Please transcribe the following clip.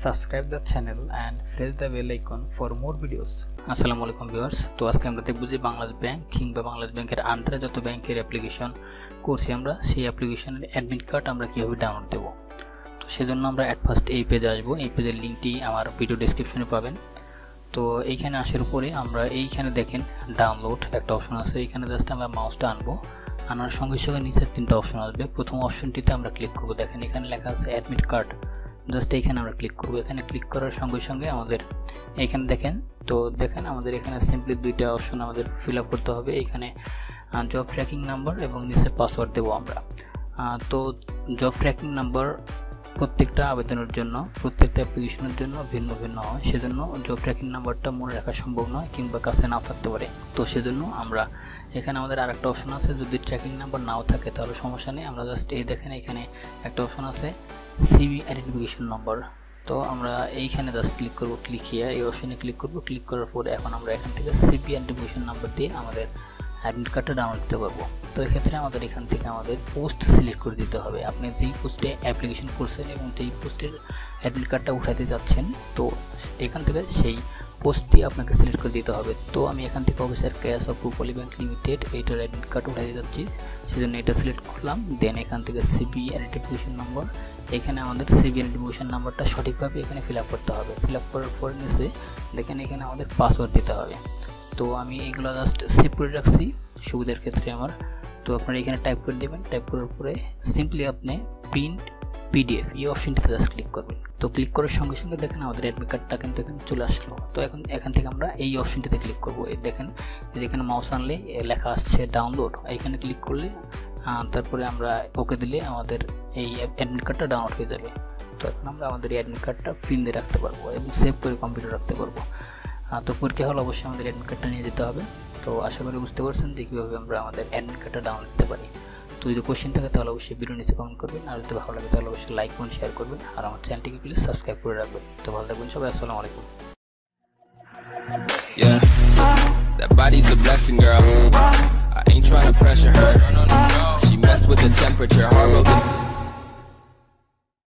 subscribe the channel and press the bell icon for more videos আসসালামু আলাইকুম viewers তো আজকে আমরা দেখব যে বাংলাদেশ ব্যাংক কিংবা বাংলাদেশ ব্যাংকের আন্ডারে যত ব্যাংকের অ্যাপ্লিকেশন করছি আমরা, সেই অ্যাপ্লিকেশনের অ্যাডমিট কার্ড আমরা কীভাবে ডাউনলোড দেবো? তো সেজন্য আমরা অ্যাট ফার্স্ট এই পেজে আসব। এই পেজের লিঙ্কটি আমার ভিডিও ডিসক্রিপশনে পাবেন। তো এইখানে আসার পরে আমরা এইখানে দেখেন ডাউনলোড একটা অপশন আছে। এইখানে জাস্ট আমরা মাউসটা আনব। আনার সঙ্গে সঙ্গে নিচের তিনটা অপশন আসবে। প্রথম অপশনটিতে আমরা ক্লিক করব। দেখেন এখানে লেখা আছে অ্যাডমিট কার্ড জাস্ট এখানে আমরা ক্লিক করব। এখানে ক্লিক করার সঙ্গে সঙ্গে আমাদের এখানে দেখেন, তো দেখেন আমাদের এখানে সিম্পলি দুইটা অপশন আমাদের ফিল আপ করতে হবে। এখানে জব ট্র্যাকিং নাম্বার এবং নিচে পাসওয়ার্ড দেবো আমরা। তো জব ট্র্যাকিং নাম্বার প্রত্যেকটা আবেদনের জন্য, প্রত্যেকটা অ্যাপ্লিকেশনের জন্য ভিন্ন ভিন্ন হয়। সেজন্য জব ট্র্যাকিং নাম্বারটা মনে রাখা সম্ভব নয় কিংবা কাছে না থাকতে পারে। তো সেজন্য আমরা এখানে আমাদের আরেকটা অপশন আছে, যদি ট্র্যাকিং নাম্বার নাও থাকে তাহলে সমস্যা নেই। আমরা জাস্ট এই দেখেন এখানে একটা অপশন আছে সিবি আইডেন্টিফিকেশন নম্বর তো আমরা এইখানে জাস্ট ক্লিক করব ক্লিক হিয়ার এই অপশনে ক্লিক করব ক্লিক করার পরে এখন আমরা এখান থেকে সিবি আইডেন্টিফিকেশন নাম্বার দিয়ে আমাদের অ্যাডমিট কার্ডটা ডাউনলোড করতে পারব। তো এক্ষেত্রে আমাদের এখান থেকে আমাদের পোস্ট সিলেক্ট করে দিতে হবে। আপনি যেই পোস্টে অ্যাপ্লিকেশন করছেন এবং যেই পোস্টের অ্যাডমিট কার্ডটা উঠাতে যাচ্ছেন, তো এখান থেকে সেই পোস্টটি আপনাকে সিলেক্ট করে দিতে হবে। তো আমি এখান থেকে officer cash of Rupali Bank Limited এইটার অ্যাডমিট কার্ড উঠে উঠাতে যাচ্ছি। সেজন্য এটা সিলেক্ট করলাম। দেন এখান থেকে সিবি আইডেন্টিফিকেশন নম্বর এখানে আমাদের সিবি আইডেন্টিফিকেশন নাম্বারটা সঠিকভাবে এখানে ফিল আপ করতে হবে। ফিল আপ করার পর নিচে দেখেন এখানে আমাদের পাসওয়ার্ড দিতে হবে। তো আমি এগুলো জাস্ট সেভ করে রাখছি সুবিধার ক্ষেত্রে আমার। তো আপনারা এখানে টাইপ করে দেবেন। টাইপ করার পরে সিম্পলি আপনি প্রিন্ট পিডিএফ এই অপশনটিতে জাস্ট ক্লিক করবেন। তো ক্লিক করার সঙ্গে সঙ্গে দেখেন আমাদের অ্যাডমিট কার্ডটা কিন্তু এখানে চলে আসলো। তো এখন এখান থেকে আমরা এই অপশনটিতে ক্লিক করব। দেখেন যেখানে মাউস আনলে লেখা আসছে ডাউনলোড এখানে ক্লিক করলে তারপরে আমরা ওকে দিলে আমাদের এই অ্যাডমিট কার্ডটা ডাউনলোড হয়ে যাবে। তো এখন আমরা আমাদের এই অ্যাডমিট কার্ডটা প্রিন্ট দিয়ে রাখতে পারব এবং সেভ করে কম্পিউটার রাখতে পারব। তো পরীক্ষা হলে অবশ্যই আমাদের অ্যাডমিট কার্ডটা নিয়ে যেতে হবে। তো আশা করি বুঝতে পারছেন যে কীভাবে আমরা আমাদের অ্যাডমিট কার্ডটা ডাউনলোড দিতে পারি। তো যদি কোশ্চেন থাকে তাহলে অবশ্যই ভিডিও নিচে কমেন্ট করবেন। আর যদি ভালো লাগে তাহলে অবশ্যই লাইক করুন শেয়ার করবেন আর আমার চ্যানেলটিকে প্লিজ সাবস্ক্রাইব করে রাখবেন। তো ভালো থাকবেন সবাই আসসালামু আলাইকুম। Yeah, that body's a blessing, girl. I ain't trying to pressure her. No, no, with